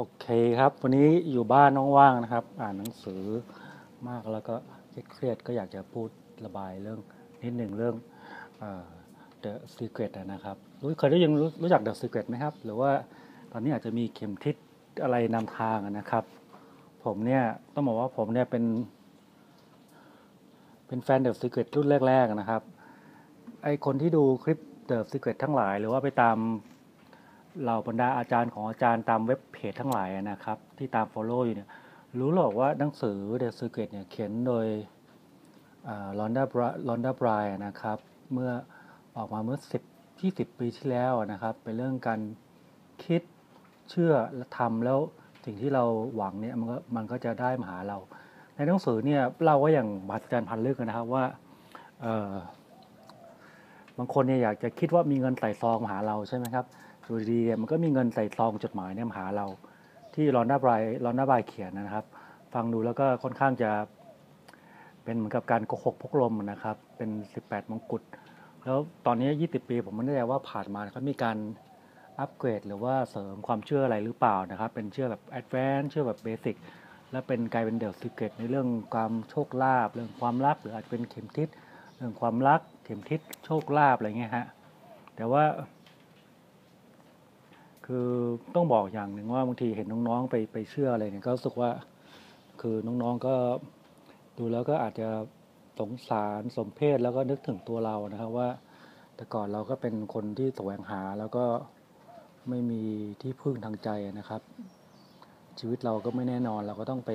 โอเคครับ วันนี้อยู่บ้านว่างๆนะครับ อ่านหนังสือมากแล้วก็เครียดก็อยากจะพูดระบายเรื่องนิดหนึ่งเรื่องเอ่อ The Secret อะนะครับรู้เคยได้ยินรู้รู้จัก The Secret ไหมครับ หรือว่าตอนนี้อาจจะมีเข็มทิศอะไรนำทางนะครับ ผมเนี่ยต้องบอกว่าผมเนี่ยเป็น เป็นแฟน The Secret รุ่นแรก ๆ นะครับ ไอคนที่ดูคลิป The Secret ทั้งหลาย หรือว่าไปตาม เหล่าบรรดาอาจารย์ของอาจารย์ตามเว็บเพจทั้งหลายนะครับ ที่ตาม Follow อยู่เนี่ยรู้หรอกว่าหนังสือ The Secret เนี่ยเขียนโดยลอนดาลอนดาบรายนะครับเมื่อออกมาเมื่อ10 20 ปีที่แล้วนะครับ เป็นเรื่องการคิดเชื่อและทำแล้วสิ่งที่เราหวังเนี่ยมันก็มันก็จะได้มาหาเรา ในหนังสือเนี่ยเราก็อย่างมหัศจรรย์พันลึกนะครับว่าบางคนเนี่ยอยากจะคิดว่ามีเงินใส่ซองมาหาเราใช่ไหมครับ อยู่ดีๆเนี่ยมันก็มีเงินใส่ซองจดหมายเนี่ยมาหาเรา ที่รอนดา เบิร์น รอนดา เบิร์นเขียนนะครับ ฟังดูแล้วก็ค่อนข้างจะ เป็นเหมือนกับการโกหกพกลมนะครับ เป็น 18 มงกุฎแล้วตอนนี้ 20 ปีผมไม่แน่ใจว่าผ่านมาเขามีการอัปเกรดหรือว่าเสริมความเชื่ออะไรหรือเปล่านะครับ เป็นเชื่อแบบ advance เชื่อแบบ basic และเป็นกลายเป็น The Secret ในเรื่องความโชคลาภเรื่องความรักหรืออาจจะเป็นเข็มทิศเรื่องความรักเข็มทิศโชคลาภอะไรเงี้ยฮะแต่ว่า คือต้องบอกอย่างหนึ่งว่าบางทีเห็นน้องๆไปไปเชื่ออะไรเนี่ยก็รู้สึกว่า คือน้องๆก็ดูแล้วก็อาจจะสงสารสมเพศแล้วก็นึกถึงตัวเรานะครับว่า แต่ก่อนเราก็เป็นคนที่แสวงหาแล้วก็ไม่มีที่พึ่งทางใจนะครับ ชีวิตเราก็ไม่แน่นอนเราก็ต้องไป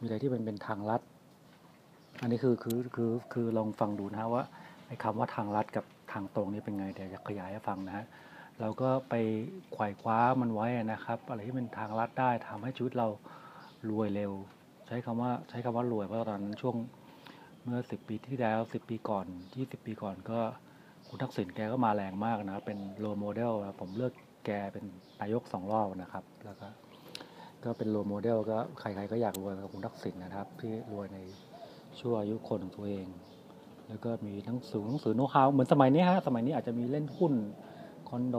มีอะไรที่เป็นเป็นทางลัด อันนี้คือคือคือคือลองฟังดูนะฮะว่าไอ้คำว่าทางลัดกับทางตรงนี่เป็นไงเดี๋ยวจะขยายให้ฟังนะฮะ เราก็ไปไขว่คว้ามันไว้นะครับ อะไรที่เป็นทางลัดได้ทำให้ชีวิตเรารวยเร็ว ใช้คำว่าใช้คำว่ารวยเพราะตอนนั้นช่วงเมื่อสิบปีที่แล้วสิบปีก่อนยี่สิบปีก่อนก็คุณทักษิณแกก็มาแรงมากนะ เป็นโรโมเดลผมเลือกแกเป็นนายกสองรอบนะครับ แล้วก็ก็เป็นโรโมเดลก็ใครๆก็อยากรวยกับคุณทักษิณนะครับ ที่รวยในช่วงอายุคนของตัวเอง แล้วก็มีหนังสือหนังสือโน้ตฮาวเหมือนสมัยนี้ฮะสมัยนี้อาจจะมีเล่นหุ้น คอนโด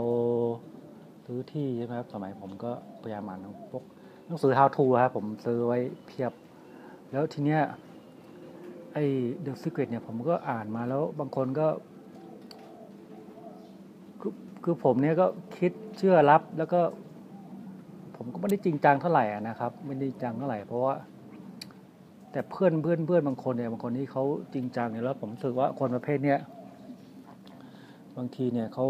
ซื้อที่ใช่ไหมครับสมัยผมก็พยายามอ่านพวกหนังสือ how to ครับผมซื้อไว้เพียบ แล้วทีเนี้ยไอ้ The Secret เนี่ยผมก็อ่านมาแล้วบางคนก็ คือคือผมเนี่ยก็คิดเชื่อรับแล้วก็ ผมก็ไม่ได้จริงจังเท่าไหร่นะครับ ไม่ได้จริงจังเท่าไหร่เพราะว่า แต่เพื่อนเพื่อนเพื่อนบางคนเนี่ยบางคนที่เขาจริงจังเนี่ยแล้วผมรู้สึกว่าคนประเภทเนี้ยบางทีเนี่ยเขา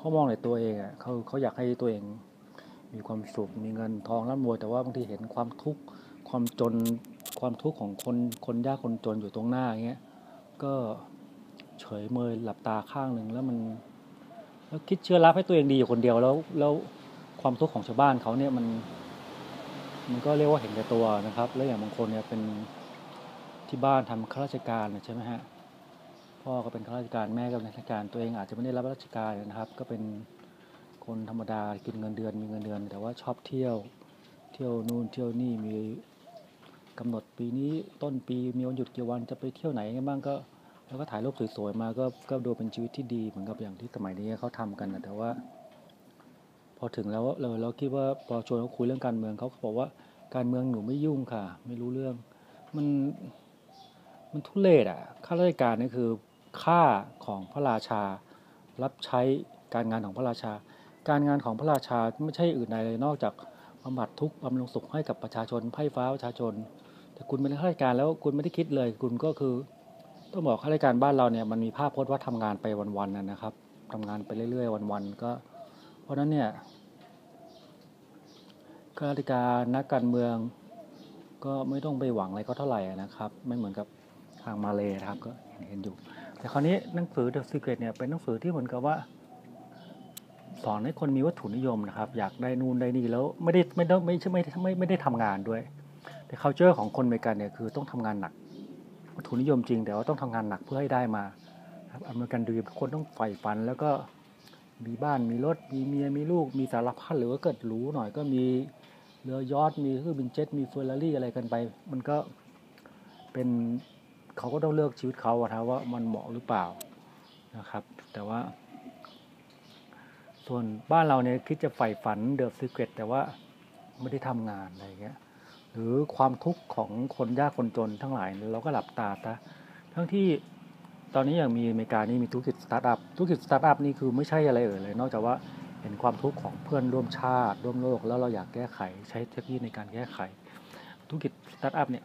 เขามองในตัวเองอะเขาเขาอยากให้ตัวเองมีความสุข มีเงินทองร่ำรวยแต่ว่าบางทีเห็นความทุกข์ความจนความทุกข์ของคนคนยากคนจนอยู่ตรงหน้าอย่างเงี้ยก็เฉยเมยหลับตาข้างหนึ่งแล้วมันแล้วคิดเชื่อรับให้ตัวเองดีอยู่คนเดียวแล้วแล้วความทุกข์ของชาวบ้านเขาเนี่ยมัน มันก็เรียกว่าเห็นแก่ตัวนะครับ แล้วอย่างบางคนเนี่ยเป็นที่บ้านทำข้าราชการใช่ไหมฮะ พ่อก็เป็นข้าราชการแม่ก็เป็นข้าราชการตัวเองอาจจะไม่ได้รับราชการนะครับ ก็เป็นคนธรรมดากินเงินเดือนมีเงินเดือน แต่ว่าชอบเที่ยวเที่ยวนู่นเที่ยวนี่มีกำหนดปีนี้ต้นปีมีวันหยุดกี่วันจะไปเที่ยวไหนกันบ้างก็แล้วก็ถ่ายรูปสวยๆมาก็ก็ดูเป็นชีวิตที่ดีเหมือนกับอย่างที่สมัยนี้เขาทำกันนะแต่ว่า พอถึงแล้วเราเราคิดว่าพอชวนเขาคุยเรื่องการเมืองเขาก็บอกว่าการเมืองหนูไม่ยุ่งค่ะ ไม่รู้เรื่อง มันมันทุเรศอะข้าราชการนี่คือ ค่าของพระราชา รับใช้การงานของพระราชา การงานของพระราชาไม่ใช่อื่นใดเลยนอกจากบำบัดทุกข์บำรุงสุขให้กับประชาชนไพ่ฟ้าประชาชน แต่คุณเป็นข้าราชการแล้วคุณไม่ได้คิดเลย คุณก็คือ ต้องบอกข้าราชการบ้านเราเนี่ยมันมีภาพพจน์ว่าทำงานไปวันๆนะนะครับทำงานไปเรื่อยๆ วันๆก็ เพราะฉะนั้นเนี่ยข้าราชการนักการเมือง ก็ไม่ต้องไปหวังอะไรเขาเท่าไหร่นะครับ ไม่เหมือนกับทางมาเลยนะครับก็เห็นอยู่ แต่คราวนี้หนังสือ The Secret เนี่ยเป็นหนังสือที่เหมือนกับว่า สอนให้คนมีวัตถุนิยมนะครับ อยากได้นู่นได้นี่แล้วไม่ได้ไม่ต้ไม่ใช่ไม่ไม่ไม่ได้ทำงานด้วย แต่ culture ของคนอเมริกันเนี่ยคือต้องทำงานหนัก วัตถุนิยมจริง แต่ว่าต้องทำงานหนักเพื่อให้ได้มาครับ American Dream คนต้องใฝ่ฝัน แล้วก็มีบ้านมีรถมีเมียมีลูกมีสารพัดหรือว่าเกิดหรูหน่อยก็มีเรือยอชต์มีเครื่องบินเจ็ตมีเฟอร์รารี่อะไรกันไป มันก็เป็น เขาก็ต้องเลือกชีวิตเขาอะนะว่ามันเหมาะหรือเปล่านะครับ แต่ว่า ส่วนบ้านเราเนี่ยคิดจะใฝ่ฝัน The Secret แต่ว่าไม่ได้ทำงานอะไรเงี้ยหรือความทุกข์ของคนยากคนจนทั้งหลายเราก็หลับตาซะทั้งที่ตอนนี้อย่างมีอเมริกานี่มีธุรกิจสตาร์ทอัพธุรกิจสตาร์ทอัพนี่คือไม่ใช่อะไรเอ่ยเลย นอกจากว่าเห็นความทุกข์ของเพื่อนร่วมชาติร่วมโลก แล้วเราอยากแก้ไขใช้เทคโนโลยีในการแก้ไข ธุรกิจสตาร์ทอัพเนี่ย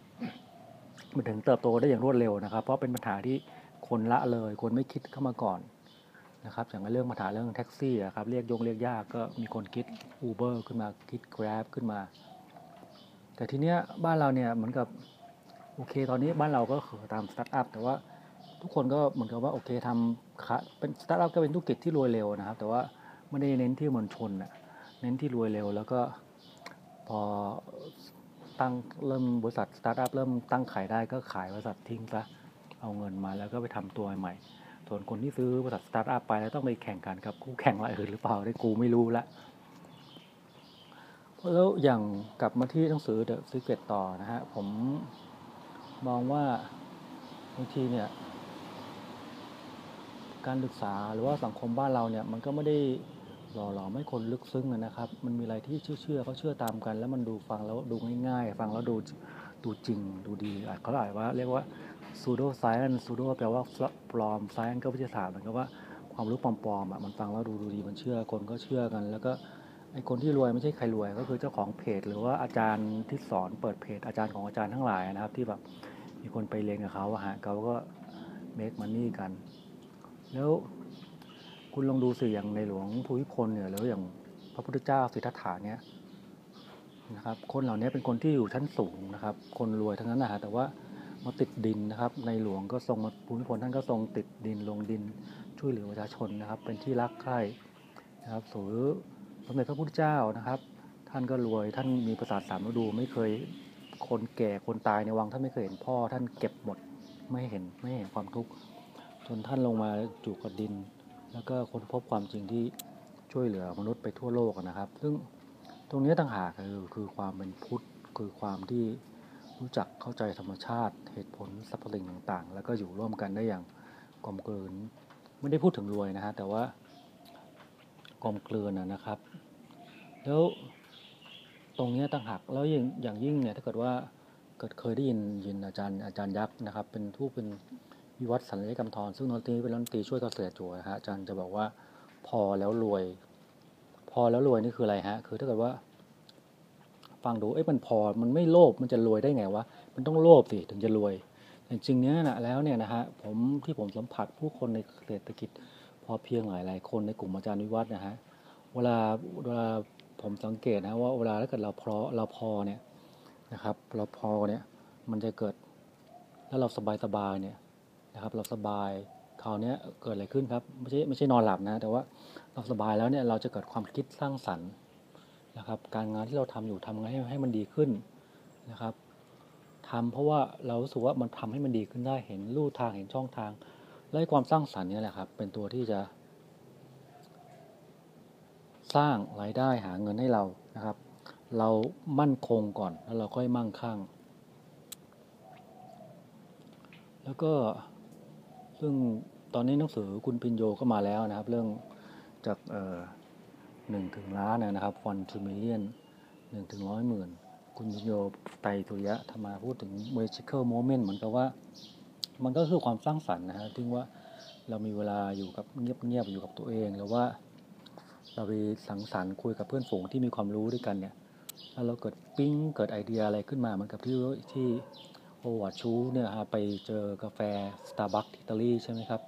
มันถึงเติบโตได้อย่างรวดเร็วนะครับ เพราะเป็นปัญหาที่คนละเลย คนไม่คิดเข้ามาก่อนนะครับอย่างเรื่องปัญหาเรื่องแท็กซี่ครับเรียกยงเรียกยากก็มีคนคิด Uber ขึ้นมาคิด Grab ขึ้นมา แต่ทีเนี้ยบ้านเราเนี่ยเหมือนกับโอเค ตอนนี้บ้านเราก็คือตามสตาร์ทอัพแต่ว่าทุกคนก็เหมือนกับว่าโอเคทำเป็นสตาร์ทอัพก็เป็นธุรกิจที่รวยเร็วนะครับ แต่ว่าไม่ได้เน้นที่มวลชนนะเน้นที่รวยเร็ว แล้วก็พอ ตั้งเริ่มบริษัทสตาร์ทอัพเริ่มตั้งขายได้ก็ขายบริษัททิ้งซะเอาเงินมาแล้วก็ไปทำตัวใหม่ ส่วนคนที่ซื้อบริษัทสตาร์ทอัพไปแล้วต้องไปแข่งกันกับคู่แข่งรายอื่นหรือเปล่าได้กูไม่รู้ละแล้วอย่างกลับมาที่หนังสือ The Secret ต่อนะฮะ ผมมองว่าบางทีเนี่ย การศึกษาหรือว่าสังคมบ้านเราเนี่ย มันก็ไม่ได้ หล่อหลอมให้คนลึกซึ้งนะครับ มันมีอะไรที่เชื่อเชื่อเขาเชื่อตามกัน แล้วมันดูฟังแล้วดูง่ายๆ ฟังแล้วดูดูจริงดูดีอาจเขาอาจว่าเรียกว่า pseudo science pseudo แปลว่าปลอม science ก็วิทยาศาสตร์เหมือนกับว่าความรู้ปลอมๆอะมันฟังแล้วดูดูดีมันเชื่อคนก็เชื่อกัน แล้วก็ไอคนที่รวยไม่ใช่ใครรวยก็คือเจ้าของเพจ หรือว่าอาจารย์ที่สอนเปิดเพจอาจารย์ของอาจารย์ทั้งหลายนะครับ ที่แบบมีคนไปเรียนกับเขาอะฮะเขาก็ make money กัน แล้ว คุณลองดูสิอย่างในหลวงภูมิพลเนี่ยแล้วอย่างพระพุทธเจ้าสิทธัตถะเนี่ยนะครับ คนเหล่านี้เป็นคนที่อยู่ชั้นสูงนะครับ คนรวยทั้งนั้นนะฮะแต่ว่ามาติดดินนะครับ ในหลวงก็ทรงภูมิพลท่านก็ทรงติดดินลงดินช่วยเหลือประชาชนนะครับ เป็นที่รักใคร่นะครับสูสมเด็จพระพุทธเจ้านะครับ ท่านก็รวยท่านมีประสาทสามฤดู ไม่เคยคนแก่คนตายในวังท่านไม่เคยเห็นพ่อ ท่านเก็บหมดไม่เห็นไม่เห็นความทุกข์จนท่านลงมาจูกับดิน แล้วก็ค้นพบความจริงที่ช่วยเหลือมนุษย์ไปทั่วโลกนะครับ ซึ่งตรงนี้ต่างหากคือคือความเป็นพุทธคือความที่รู้จักเข้าใจธรรมชาติ เหตุผลสรรพสิ่งต่างๆ แล้วก็อยู่ร่วมกันได้อย่างกลมกลืน ไม่ได้พูดถึงรวยนะฮะแต่ว่ากลมกลืนนะครับ แล้วตรงนี้ต่างหากแล้วอย่างอย่างยิ่งเนี่ยถ้าเกิดว่าเกิดเคยได้ยินยินอาจารย์อาจารย์ยักษ์นะครับ เป็นผู้เป็น วิวัฒน์สัญญกรรมทรซึ่งนนตีเป็นรัฐมนตรีช่วยเกษตรจั่วฮะอาจารย์จะบอกว่าพอแล้วรวย พอแล้วรวยนี่คืออะไรฮะ คือถ้าเกิดว่า ฟังดูเอ้ยมันพอมันไม่โลภมันจะรวยได้ไงวะมันต้องโลภสิถึงจะรวยแต่จริงเนี้ยนะแล้วเนี่ยนะฮะผมที่ผมสัมผัสผู้คนในเศรษฐกิจ พอเพียงหลายหลายคนในกลุ่มอาจารย์วิวัฒน์นะฮะเวลาเวลาผมสังเกตนะว่าเวลาถ้าเกิดเราพอเราพอเนี่ยนะครับ เราพอเนี่ยมันจะเกิดแล้วเราสบายสบายเนี่ย นะครับ เราสบายคราวนี้เกิดอะไรขึ้นครับ ไม่ใช่ไม่ใช่นอนหลับนะ แต่ว่าเราสบายแล้วเนี่ยเราจะเกิดความคิดสร้างสรรค์นะครับ การงานที่เราทำอยู่ทำไงให้ให้มันดีขึ้นนะครับทำเพราะว่าเรารู้สึกว่ามันทำให้มันดีขึ้นได้เห็นลู่ทางเห็นช่องทาง และความสร้างสรรค์นี่แหละครับ เป็นตัวที่จะ สร้างรายได้หาเงินให้เรานะครับ เรามั่นคงก่อนแล้วเราค่อยมั่งคั่ง แล้วก็ ซึ่งตอนนี้หนังสือคุณพินโยก็มาแล้วนะครับ เรื่องจากหนึ่งถึงล้านนะครับ one to million หนึ่งถึงร้อยหมื่นคุณพินโยไตตุยะธรรมาพูดถึง magical moment เหมือนกับว่า มันก็คือความสร้างสรรค์นะฮะถึงว่าเรามีเวลาอยู่กับเงียบๆอยู่กับตัวเองหรือว่า เราไปสังสรรค์คุยกับเพื่อนฝูงที่มีความรู้ด้วยกันเนี่ยแล้วเราเกิดปิ้งเกิดไอเดียอะไรขึ้นมาเหมือนกับที่ที่ โอวัตชูเนี่ยฮะไปเจอกาแฟสตาร์บัคที่อิตาลีใช่ไหมครับ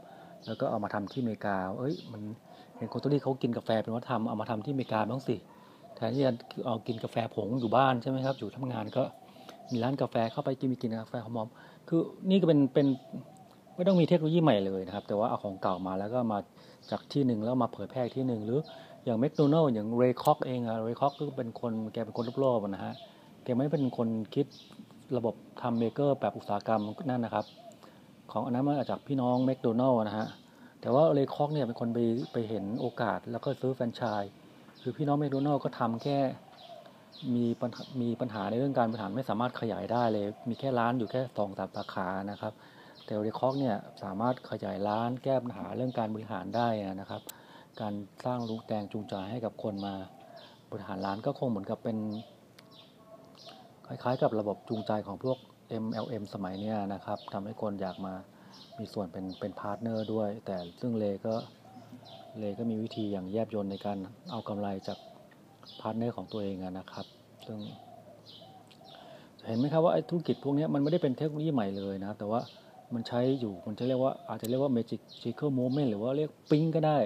แล้วก็เอามาทำที่อเมริกา เอ้ยมันเห็นคนตุลีเขากินกาแฟเป็นวัฒนธรรมเอามาทำที่อเมริกาบ้างสิ แทนที่จะเอากินกาแฟผงอยู่บ้านใช่ไหมครับ อยู่ทำงานก็มีร้านกาแฟเข้าไปกินมีกินกาแฟหอมๆคือนี่ก็เป็นเป็นไม่ต้องมีเทคโนโลยีใหม่เลยนะครับ แต่ว่าเอาของเก่ามาแล้วก็มาจากที่หนึ่งแล้วมาเผยแพร่ที่หนึ่งหรืออย่างแมคโดนัลด์อย่างเรย์ คร็อกเองอะเรย์ คร็อกก็เป็นคนแกเป็นคนรอบๆนะฮะแกไม่เป็นคนคิด ระบบทำเบอร์เกอร์แบบอุตสาหกรรมนั่นนะครับ ของอันนั้นมาจากพี่น้องแมคโดนัลด์นะฮะแต่ว่าเรย์ คร็อกเนี่ยเป็นคนไปไปเห็นโอกาสแล้วก็ซื้อแฟรนไชส์คือพี่น้องแมคโดนัลล์ก็ทำแค่มีปัญหามีปัญหาในเรื่องการบริหารไม่สามารถขยายได้เลย มีแค่ร้านอยู่แค่สองสามสาขานะครับ แต่เรย์คอกเนี่ยสามารถขยายร้านแก้ปัญหาเรื่องการบริหารได้นะครับ การสร้างรูกแรงจูงใจให้กับคนมาบริหารร้านก็คงเหมือนกับเป็น คล้ายๆ กับระบบจูงใจของพวก MLM สมัยนี้นะครับทำให้คนอยากมามีส่วนเป็นเป็น partner ด้วย แต่ซึ่งเรย์ก็เรย์ก็มีวิธีอย่างแยบยลในการเอากำไรจาก partner ของตัวเองนะครับ ซึ่งเห็นไหมครับว่าไอ้ธุรกิจพวกนี้มันไม่ได้เป็นเทคโนโลยีใหม่เลยนะ แต่ว่ามันใช้อยู่มันจะเรียกว่าอาจจะเรียกว่า magic shaker moment หรือว่าเรียกปิ๊งก็ได้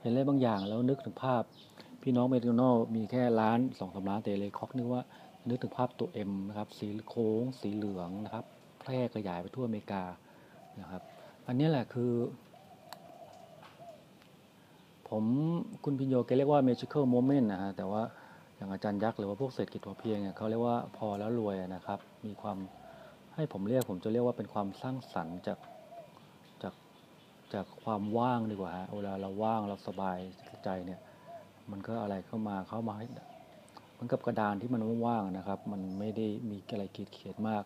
เห็นอะไรบางอย่างแล้วนึกถึงภาพ พี่น้องแมคโดนัลด์มีแค่ร้านสองสามร้านแต่เลยคอกนึกว่า นึกถึงภาพตัว M นะครับ สีโค้ง สีเหลืองนะครับ แพร่ขยายไปทั่วอเมริกานะครับ อันนี้แหละคือ ผมคุณพิญโยแกเรียกว่า magical moment นะฮะ แต่ว่าอย่างอาจารย์ยักษ์หรือว่าพวกเศรษฐกิจพอเพียงเนี่ยเขาเรียกว่าพอแล้วรวยนะครับ มีความให้ผมเรียกผมจะเรียกว่าเป็นความสร้างสรรค์จากจากจากความว่างดีกว่าฮะ เวลาเราว่างเราสบายใจเนี่ย มันก็อะไรเข้ามาเข้ามา เหมันกับกระดานที่มันว่างๆนะครับ มันไม่ได้มีอะไรขีดเขียนมาก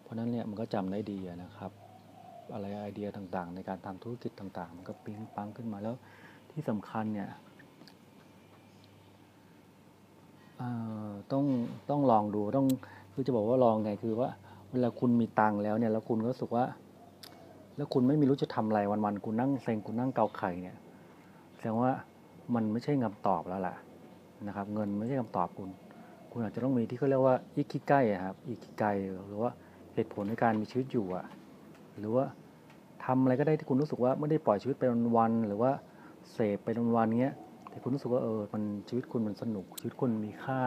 เพราะนั้นเนี่ยมันก็จำได้ดีนะครับ อะไรไอเดียต่างๆ ในการทำธุรกิจต่างๆ มันก็ปิ๊งปังขึ้นมาแล้วที่สำคัญเนี่ยต้องต้องลองดูต้องคือจะบอกว่าลองไงคือว่าเวลาคุณมีตังแล้วเนี่ยแล้วคุณก็รู้สึกว่า แล้วคุณไม่มีรู้จะทำอะไรวันๆคุณนั่งเซ็งคุณนั่งเกาไข่เนี่ยแสดงว่ามันไม่ใช่คำตอบแล้วล่ะ นะครับ เงินไม่ใช่คำตอบคุณ คุณอาจจะต้องมีที่เขาเรียกว่าอิคิไกอะครับอิคิไกหรือว่าเหตุผลในการมีชีวิตอยู่อะหรือว่าทำอะไรก็ได้ที่คุณรู้สึกว่าไม่ได้ปล่อยชีวิตไปวันๆหรือว่าเสพไปวันๆเงี้ยแต่คุณรู้สึกว่าเออมันชีวิตคุณมันสนุก ชีวิตคุณมีค่า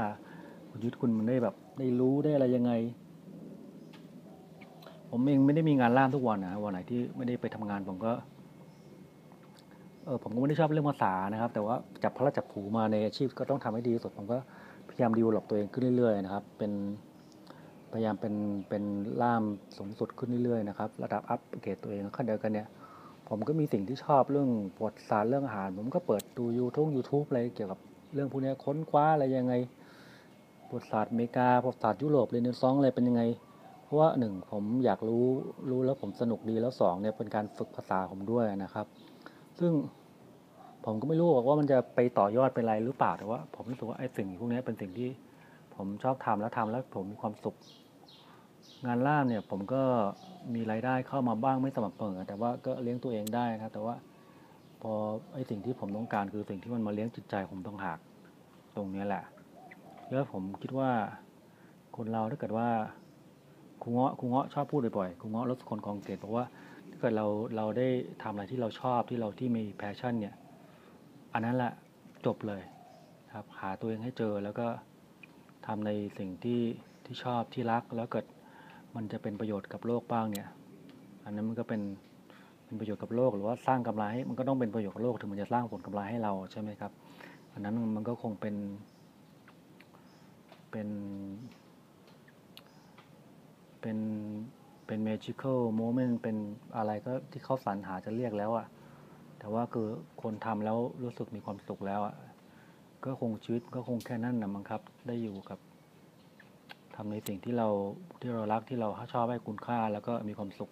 ชีวิตคุณมันได้แบบได้รู้ได้อะไรยังไง ผมเองไม่ได้มีงานล่ามทุกวันนะวันไหนที่ไม่ได้ไปทำงานผมก็ เออผมก็ไม่ได้ชอบเรื่องภาษานะครับ แต่ว่าจับพระจับผูมาในอาชีพก็ต้องทำให้ดีที่สุดผมก็พยายามดีวลอปตัวเองขึ้นเรื่อยๆนะครับ เป็นพยายามเป็นเป็นล่ามสูงสุดขึ้นเรื่อยๆนะครับระดับอัปเกรดตัวเองขั้นเดียวกันเนี่ย ผมก็มีสิ่งที่ชอบเรื่องประวัติศาสตร์เรื่องอาหาร ผมก็เปิดดูยูทูบยูทูบอะไรเกี่ยวกับเรื่องพวกนี้ค้นคว้าอะไรยังไงประวัติศาสตร์อเมริกาประวัติศาสตร์ยุโรปเรเนซองอะไรเป็นยังไง เพราะว่าหนึ่งผมอยากรู้รู้แล้วผมสนุกดีแล้วสองเนี่ยเป็นการฝึกภาษาผมด้วยนะครับ ซึ่งผมก็ไม่รู้หรอกว่ามันจะไปต่อยอดเป็นอะไรหรือเปล่าแต่ว่า ผมรู้สึกว่าไอ้สิ่งพวกนี้เป็นสิ่งที่ผมชอบทำแล้วทำแล้วผมมีความสุข งานล่ามเนี่ย ผมก็มีรายได้เข้ามาบ้างไม่สม่ำเสมอแต่ว่าก็เลี้ยงตัวเองได้นะครับ แต่ว่าพอไอ้สิ่งที่ผมต้องการคือสิ่งที่มันมาเลี้ยงจิตใจผมต้องหากตรงนี้แหละ แล้วผมคิดว่าคนเราถ้าเกิดว่าครูเงาะครูเงาะชอบพูดบ่อยๆครูเงาะรสสุคนธ์ กองเกตุบอกว่าถ้า เกิดเราเราได้ทำอะไรที่เราชอบที่เราที่มี passion เนี่ย อันนั้นแหละจบเลยครับหาตัวเองให้เจอแล้วก็ทำในสิ่งที่ที่ชอบที่รัก แล้วเกิดมันจะเป็นประโยชน์กับโลกบ้างเนี่ย อันนั้นมันก็เป็นเป็นประโยชน์กับโลกหรือว่าสร้างกำไรมันก็ต้องเป็นประโยชน์กับโลกถึงมันจะสร้างผลกำไรให้เราใช่ไหมครับ อันนั้นมันก็คงเป็นเป็นเป็น เป็น magical moment เป็นอะไรก็ที่เขาสรรหาจะเรียกแล้วอะแต่ว่าคือคนทำแล้วรู้สึกมีความสุขแล้วอะก็คงชีวิตก็คงแค่นั้นนะมั้งครับ ได้อยู่กับทำในสิ่งที่เราที่เรารักที่เราชอบให้คุณค่าแล้วก็มีความสุข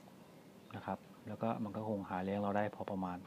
นะครับ แล้วก็มันก็คงหาเลี้ยงเราได้พอประมาณ